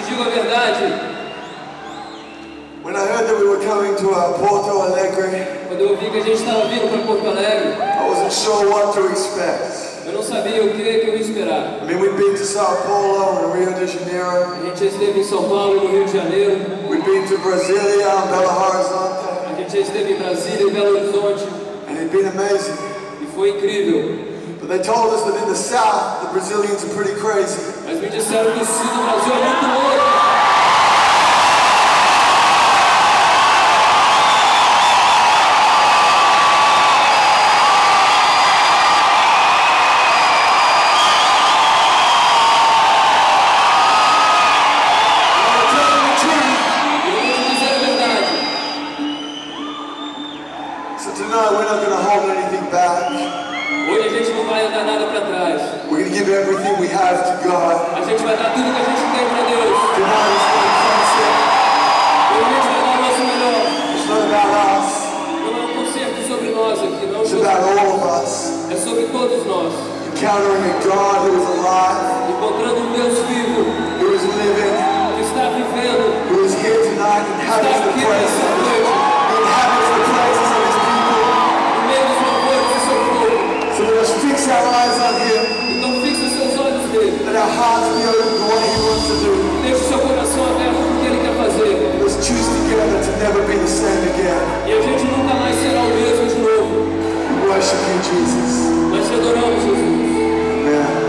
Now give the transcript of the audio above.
digo a verdade. When I heard that we were coming to uh, Porto Alegre, Quando eu vi que a gente estava vindo para Porto Alegre, I wasn't sure what to expect. eu não sabia o que, eu ia esperar. I mean, we've been to Sao Paulo and Rio de Janeiro. A gente esteve em São Paulo e no Rio de Janeiro. We've been to Brasilia and Belo Horizonte. A gente esteve em Brasília e Belo Horizonte. And it's been amazing. E foi incrível. But they told us that in the south, Brazilians are pretty crazy. Mas me disseram que o sul do Brasil é muito louco. And I'm telling the truth. E eu vou te dizer a verdade. So tonight, we're not going to hold anything back. Hoje a gente não vai dar nada para trás. We're to give everything we have to God. A gente vai dar tudo que a gente tem para Deus. Tonight is a concert. Hoje a gente vai dar o nosso melhor. It's not about us. Não é um concerto sobre nós aqui, não. It's about all of us. É sobre todos nós. Encountering a God who is alive, Encontrando um Deus vivo who is living, que está vivendo, who is here tonight, está inhabits the aqui fix our eyes on him. Então fixe os seus olhos nele. Let our hearts be open to what he wants to do. Deixe o seu coração aberto para o que ele quer fazer. Let us choose together to never be the same again. E a gente nunca mais será o mesmo de novo. We worship you, Jesus. Nós te adoramos, Jesus.